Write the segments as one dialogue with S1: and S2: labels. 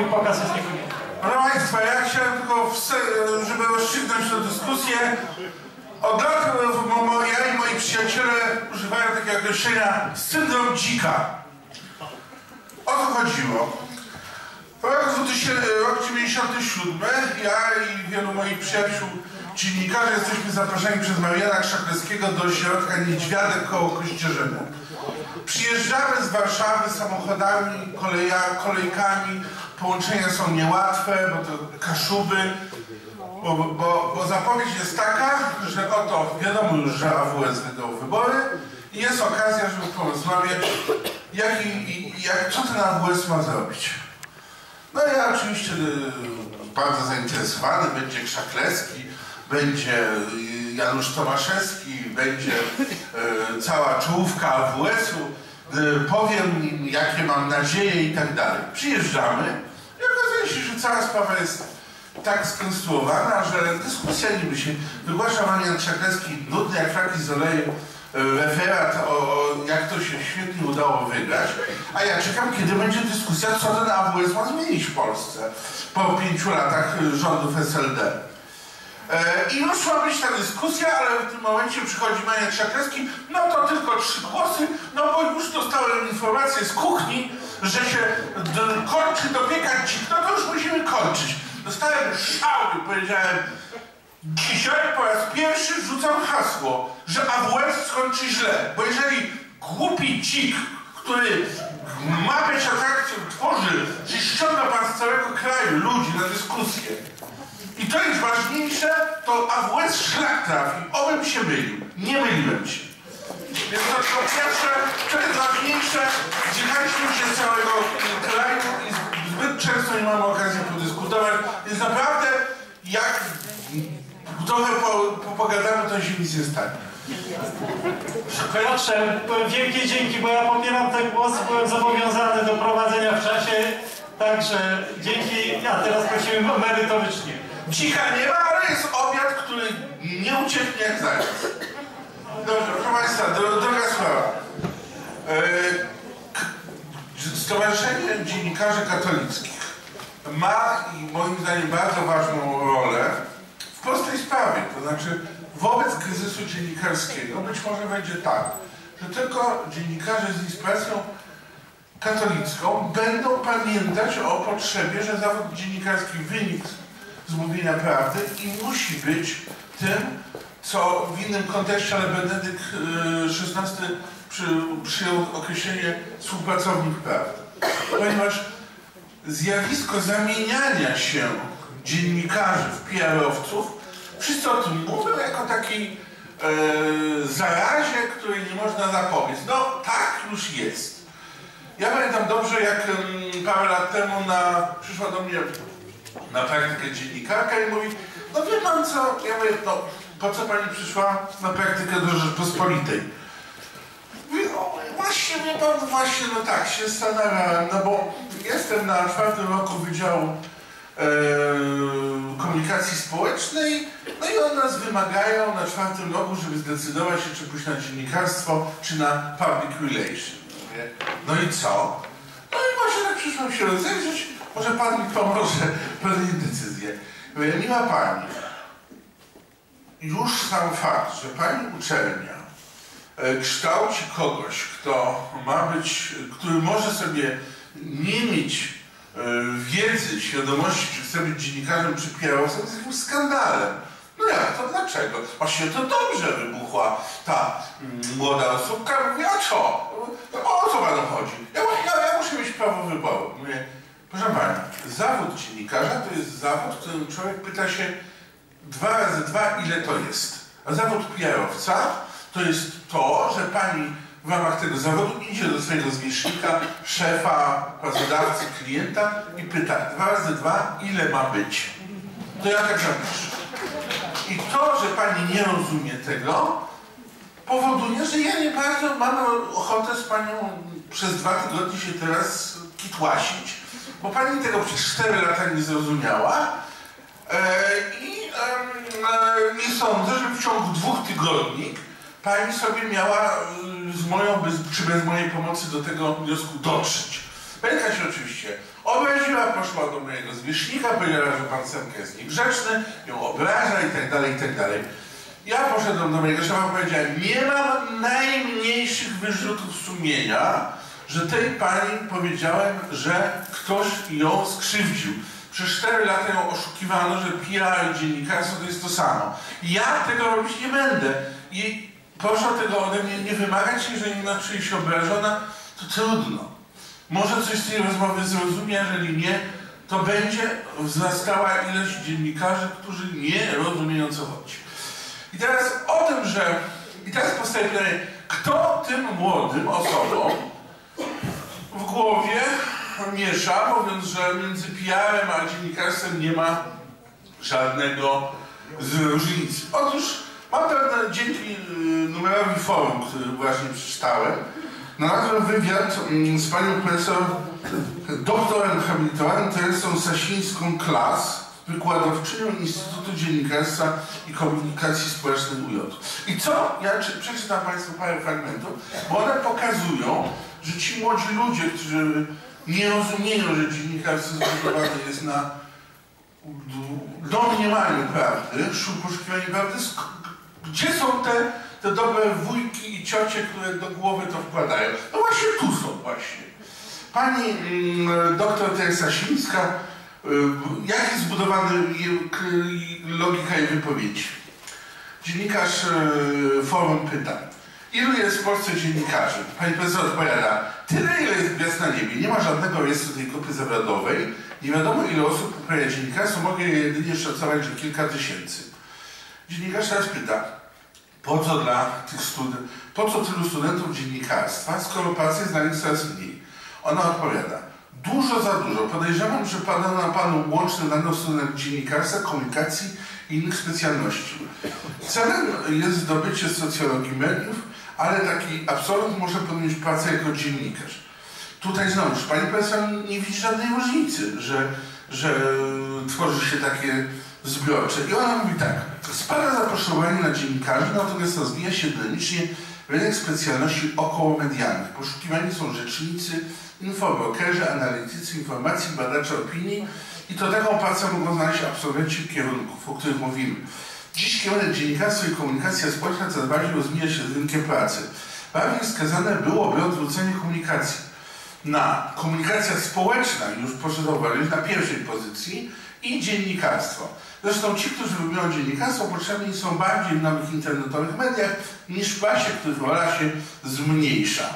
S1: mój pokaz jest niekonieczny.
S2: Proszę Państwa, ja chciałem tylko, żeby rozstrzygnąć tę dyskusję. Od lat ja i moi przyjaciele używają takiego określenia syndrom dzika. O co chodziło? Rok 1997 ja i wielu moich przyjaciół dziennikarzy jesteśmy zaproszeni przez Mariana Krzaklewskiego do środka Niedźwiadek koło Kościerzyny. Przyjeżdżamy z Warszawy samochodami, koleja, kolejkami, połączenia są niełatwe, bo to Kaszuby, bo, bo, bo zapowiedź jest taka, że oto wiadomo już, że AWS wydał wybory i jest okazja, żeby porozmawiać, jak, i, jak, co ten AWS ma zrobić. No ja oczywiście y, bardzo zainteresowany, będzie Krzaklewski, będzie y, Janusz Tomaszewski, będzie y, cała czołówka AWS-u, powiem im, jakie mam nadzieje i tak dalej. Przyjeżdżamy i okazuje się, że cała sprawa jest tak skonstruowana, że dyskusja niby się wygłasza Marian Krzaklewski nudny jak flaki z oleju referat o, o, jak to się świetnie udało wygrać, a ja czekam, kiedy będzie dyskusja, co ten AWS ma zmienić w Polsce po pięciu latach rządów SLD. E, I ma być ta dyskusja, ale w tym momencie przychodzi Marian Krzaklewski, no to tylko trzy głosy, no bo już dostałem informację z kuchni, że się kończy dopiekać dzik, no to już musimy kończyć. Dostałem szały, powiedziałem, Dzisiaj po raz pierwszy rzucam hasło, że AWS skończy źle, bo jeżeli głupi dzik, który ma być atrakcją, tworzy, że ściąga pan z całego kraju ludzi na dyskusję i to jest ważniejsze, to AWS szlak trafi. Obym się mylił. Nie myliłem się. Więc to, to pierwsze, to jest ważniejsze. Zjechaliśmy się z całego kraju i zbyt często nie mamy okazji podyskutować. Więc naprawdę, jak trochę po, po, pogadamy, to się nic nie stanie.
S1: Piotrze, wielkie dzięki, bo ja popieram ten głos, byłem zobowiązany do prowadzenia w czasie, także dzięki, ja teraz prosimy merytorycznie.
S2: Cicha nie ma, ale jest obiad, który nie ucieknie jak zaraz. Dobrze, proszę Państwa, droga sprawa. E, Stowarzyszenie Dziennikarzy Katolickich ma moim zdaniem bardzo ważną rolę prostej sprawie, to znaczy wobec kryzysu dziennikarskiego być może będzie tak, że tylko dziennikarze z inspiracją katolicką będą pamiętać o potrzebie, że zawód dziennikarski wynikł z mówienia prawdy i musi być tym, co w innym kontekście, ale Benedykt XVI y, przy, przyjął określenie współpracownik prawdy. Ponieważ zjawisko zamieniania się dziennikarzy w PR-owców Wszyscy o tym mówią jako takiej e, zarazie, której nie można zapobiec. No tak już jest. Ja pamiętam dobrze, jak um, parę lat temu na, przyszła do mnie na praktykę dziennikarka i mówi, no wie pan co, ja mówię, no po co pani przyszła na praktykę do Rzeczpospolitej? Mówi, no właśnie, wie pan, właśnie, no tak, się zastanawiałem, no bo jestem na czwartym roku Wydziału komunikacji społecznej, no i one nas wymagają na czwartym roku, żeby zdecydować się, czy pójść na dziennikarstwo, czy na public relations. No i co? No i właśnie tak przyszłam się rozejrzeć, może pan mi pomoże podjąć decyzję. Nie ma pani. Już sam fakt, że pani uczelnia e, kształci kogoś, kto ma być, który może sobie nie mieć E, wiedzy, świadomości, czy chce być dziennikarzem czy kierowcą, jest jakimś skandalem. No jak to dlaczego? Właśnie to dobrze wybuchła ta mm, młoda. Mówię, a co? No, o co panu chodzi? Ja, ja, ja muszę mieć prawo wyboru. Mówię, proszę zawód dziennikarza to jest zawód, w którym człowiek pyta się dwa razy dwa, ile to jest. A zawód kierowca to jest to, że pani w ramach tego zawodu idzie do swojego zwierzchnika, szefa, pracodawcy, klienta i pyta dwa razy dwa, ile ma być. To ja tak napiszę. I to, że pani nie rozumie tego, powoduje, że ja nie bardzo mam ochotę z panią przez dwa tygodnie się teraz kitłasić, bo pani tego przez cztery lata nie zrozumiała e, i e, nie sądzę, że w ciągu dwóch tygodni pani sobie miała y, z moją, bez, czy bez mojej pomocy do tego wniosku dotrzeć. Belka się oczywiście obraziła, poszła do mojego zwierzchnika, powiedziała, że pan Semka jest niegrzeczny, ją obraża i tak dalej, i tak dalej. Ja poszedłem do mojego szefa i powiedziałem, nie mam najmniejszych wyrzutów sumienia, że tej pani powiedziałem, że ktoś ją skrzywdził. Przez 4 lata ją oszukiwano, że PR i dziennikarstwo to jest to samo. Ja tego robić nie będę. I proszę tego ode mnie nie wymagać, jeżeli na czyjś obrażona, to trudno. Może coś z tej rozmowy zrozumie, jeżeli nie, to będzie wzrastała ilość dziennikarzy, którzy nie rozumieją, co chodzi. I teraz o tym, że... I teraz powstaje pytanie, kto tym młodym osobom w głowie miesza, mówiąc, że między PR-em a dziennikarstwem nie ma żadnego różnicy. Otóż mam pewne, dzięki y, numerowi forum, który właśnie przeczytałem, znalazłem wywiad mm, z panią profesor doktorem habilitowanym Teresą Sasińską-Klas, wykładowczynią Instytutu Dziennikarstwa i Komunikacji Społecznej UJ. I co? Ja przeczytam Państwu parę fragmentów, bo one pokazują, że ci młodzi ludzie, którzy nie rozumieją, że dziennikarstwo zbudowane jest na domniemaniu prawdy, poszukiwaniu prawdy, gdzie są te, te dobre wujki i ciocie, które do głowy to wkładają? No właśnie tu są właśnie. Pani mm, doktor Teresa Sińska, y, jak jest zbudowana logika jej wypowiedzi? Dziennikarz y, forum pyta, Ilu jest w Polsce dziennikarzy? Pani profesor odpowiada, tyle ile jest gwiazd na niebie. Nie ma żadnego rejestru tej grupy zawodowej. Nie wiadomo ile osób uprawia dziennikarstwo. Mogę jedynie szacować, że kilka tysięcy. Dziennikarz teraz pyta, po co dla tych studentów, po co tylu studentów dziennikarstwa, skoro pracy jest dla nich coraz mniej? Ona odpowiada, dużo za dużo. Podejrzewam, że pada na panu łączny dane student dziennikarstwa, komunikacji i innych specjalności. Celem jest zdobycie socjologii mediów, ale taki absolwent może podjąć pracę jako dziennikarz. Tutaj znowu, pani profesor nie widzi żadnej różnicy, że, że tworzy się takie zbiorcze. I ona mówi tak, spada zapotrzebowanie na dziennikarzy, natomiast rozwija się dynamicznie rynek specjalności okołomedialnych. Poszukiwani są rzecznicy, infobrokerzy, analitycy informacji, badacze opinii i to taką pracę mogą znaleźć absolwenci kierunków, o których mówimy. Dziś kierunek dziennikarstwo i komunikacja społeczna coraz bardziej rozmija się z rynkiem pracy. Bardziej wskazane byłoby odwrócenie komunikacji na komunikacja społeczna, już proszę zauważyć, na pierwszej pozycji i dziennikarstwo. Zresztą ci, którzy lubią dziennikarstwo, potrzebni są bardziej w nowych internetowych mediach niż w prasie, których się zmniejsza.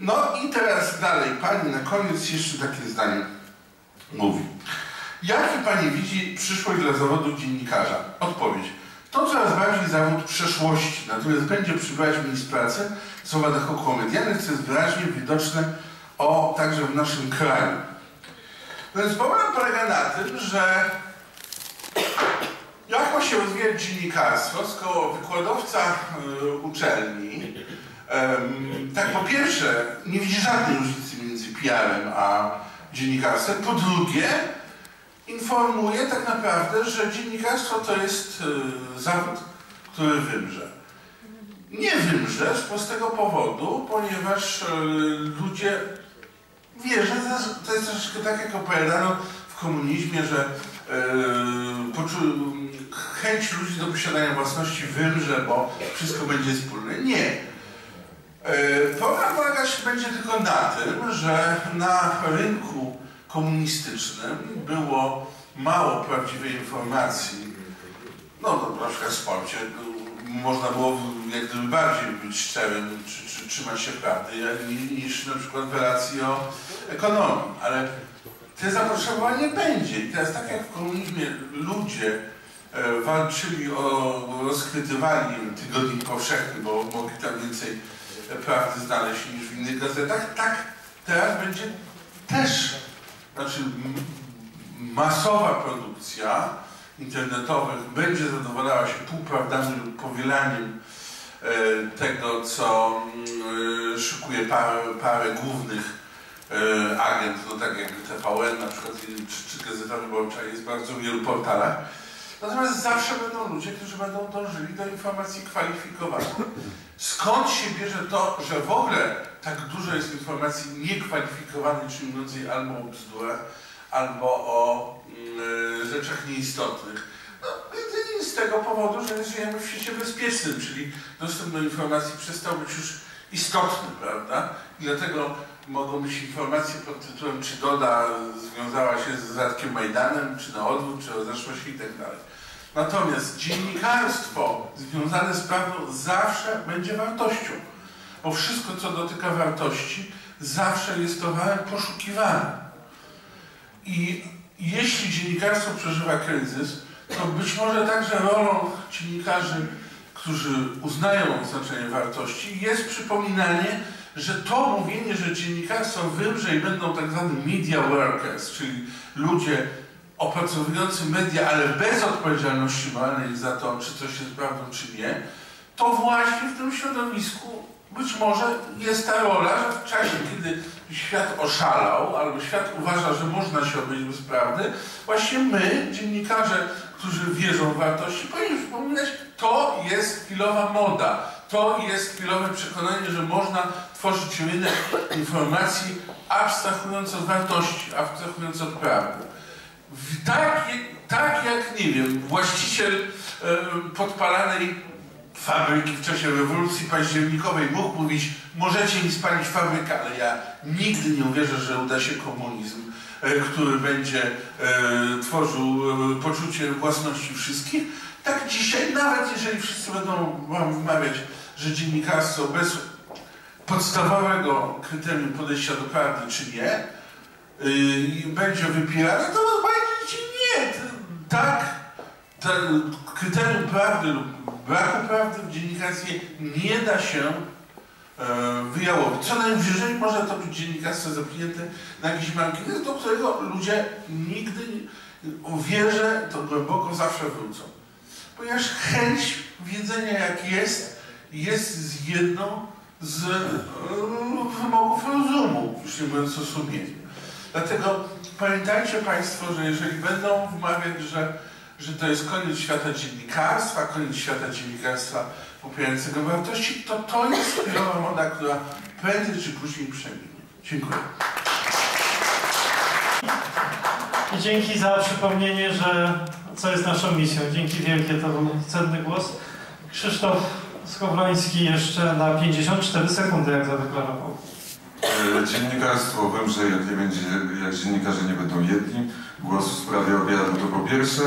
S2: No i teraz dalej, pani na koniec jeszcze takie zdanie mówi. Jaki Pani widzi przyszłość dla zawodu dziennikarza? Odpowiedź. To coraz bardziej zawód przeszłości, natomiast będzie przybywać miejsc pracy w zawodach okołomedialnych, co jest wyraźnie widoczne o, także w naszym kraju. No więc problem polega na tym, że jak ma się rozwijać dziennikarstwo, skoro wykładowca y, uczelni y, tak po pierwsze nie widzi żadnej różnicy między PR-em a dziennikarstwem, po drugie informuje tak naprawdę, że dziennikarstwo to jest y, zawód, który wymrze. Nie wymrze z prostego powodu, ponieważ y, ludzie wierzą, to jest troszeczkę tak jak opowiadano w komunizmie, że y, chęć ludzi do posiadania własności wymrze, bo wszystko będzie wspólne. Nie. Problem polegać będzie tylko na tym, że na rynku komunistycznym było mało prawdziwej informacji. No to na przykład w sporcie można było jak gdyby bardziej być szczerym, czy, czy trzymać się prawdy, niż na przykład w relacji o ekonomii. Ale te zapotrzebowanie będzie. I teraz tak jak w komunizmie ludzie e, walczyli o rozchwytywanie tygodni powszechnych, bo mogli tam więcej prawdy znaleźć niż w innych gazetach, tak teraz będzie też znaczy masowa produkcja internetowych będzie zadowalała się półprawdami lub powielaniem e, tego, co e, szykuje parę, parę głównych e, agent, no tak jak TVN na przykład, czy, czy Gazeta Wyborcza, jest bardzo wielu portalach. Natomiast zawsze będą ludzie, którzy będą dążyli do informacji kwalifikowanej. Skąd się bierze to, że w ogóle tak dużo jest informacji niekwalifikowanej, czyli mówiącej albo o bzdurach, albo o mm, rzeczach nieistotnych. No, innymi z tego powodu, że żyjemy w świecie bezpiecznym, czyli dostęp do informacji przestał być już istotny, prawda? I dlatego mogą być informacje pod tytułem, czy Doda związała się z Radkiem Majdanem, czy na odwrót, czy o zaszłości i tak dalej. Natomiast dziennikarstwo związane z prawdą zawsze będzie wartością, bo wszystko, co dotyka wartości, zawsze jest towarem poszukiwanym. I jeśli dziennikarstwo przeżywa kryzys, to być może także rolą dziennikarzy, którzy uznają znaczenie wartości, jest przypominanie, że to mówienie, że dziennikarstwo wymrze i będą tak zwani media workers, czyli ludzie opracowujący media, ale bez odpowiedzialności moralnej za to, czy coś jest prawdą, czy nie, to właśnie w tym środowisku być może jest ta rola, że w czasie, kiedy świat oszalał, albo świat uważa, że można się obejść bez prawdy, właśnie my, dziennikarze, którzy wierzą w wartości, powinni przypominać, to jest chwilowa moda, to jest chwilowe przekonanie, że można tworzyć rynek informacji abstrahując od wartości, abstrahując od prawdy. Tak, tak jak, nie wiem, właściciel e, podpalanej fabryki w czasie rewolucji październikowej mógł mówić, możecie mi spalić fabrykę, ale ja nigdy nie uwierzę, że uda się komunizm, e, który będzie e, tworzył e, poczucie własności wszystkich. Tak dzisiaj, nawet jeżeli wszyscy będą wam wmawiać, że dziennikarstwo bez podstawowego kryterium podejścia do prawdy, czy nie, będzie wypierane, to powiedzieć nie. Tak, ten kryterium prawdy lub braku prawdy w dziennikarstwie nie da się e, wyjałowić. Co najwyżej może to być dziennikarstwo zamknięte na jakiś margines, do którego ludzie nigdy wierzę, to głęboko zawsze wrócą. Ponieważ chęć wiedzenia jak jest, jest jedną z e, wymogów rozumu, już nie mówiąc o sumieniu. Dlatego pamiętajcie Państwo, że jeżeli będą wmawiać, że, że to jest koniec świata dziennikarstwa, koniec świata dziennikarstwa popierającego wartości, to to jest chwilowa moda, która prędzej czy później przeminie. Dziękuję.
S1: I dzięki za przypomnienie, że co jest naszą misją. Dzięki wielkie, to był cenny głos. Krzysztof Skowroński jeszcze na 54 sekundy, jak zadeklarował.
S3: E, Dziennikarstwo wymrze, jak nie będzie, jak dziennikarze nie będą jedni. Głos w sprawie obiadu to po pierwsze.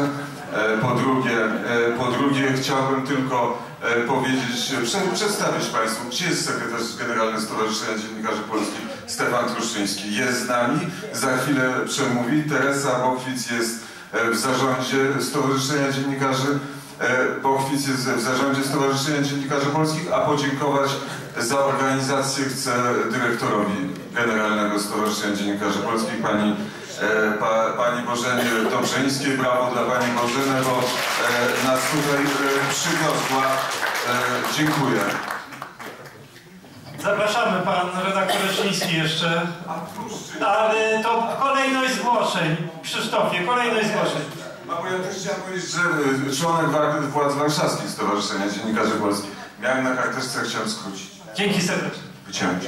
S3: E, Po drugie, e, po drugie chciałbym tylko e, powiedzieć, prze, przedstawić Państwu, gdzie jest sekretarz generalny Stowarzyszenia Dziennikarzy Polskich Stefan Truszczyński. Jest z nami, za chwilę przemówi. Teresa Bochwic jest w zarządzie Stowarzyszenia Dziennikarzy Bochwic jest w zarządzie Stowarzyszenia Dziennikarzy Polskich, a podziękować za organizację chcę dyrektorowi Generalnego Stowarzyszenia Dziennikarzy Polskich, pani, pa, pani Bożenie Dobrzeńskiej. Brawo dla pani Bożeny, bo e, nas tutaj e, przywiozła. E, dziękuję.
S1: Zapraszamy, pan redaktor Leśniński jeszcze. Ale to kolejność zgłoszeń. Krzysztofie, kolejność zgłoszeń.
S3: No bo ja też chciałem powiedzieć, że e, członek władz warszawskich Stowarzyszenia Dziennikarzy Polskich. Miałem na karteczce, chciałem skrócić.
S1: Dzięki serdecznie.
S3: Wyciąć.